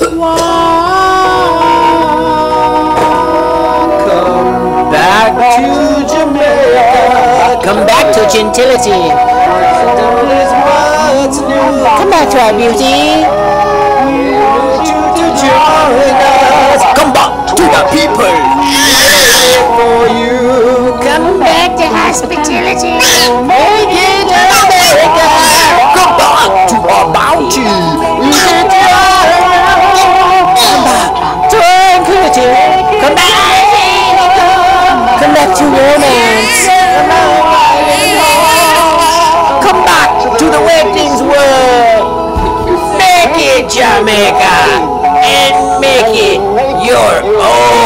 Come back to Jamaica. Come back to gentility. Come back to our beauty. To, to join us. Come back to the people. For you. Come back to hospitality. Make it Jamaica. Come back to our bounty. Tranquility. Come back. Come back to romance. Come back to the way things were. Make it Jamaica and make it your own.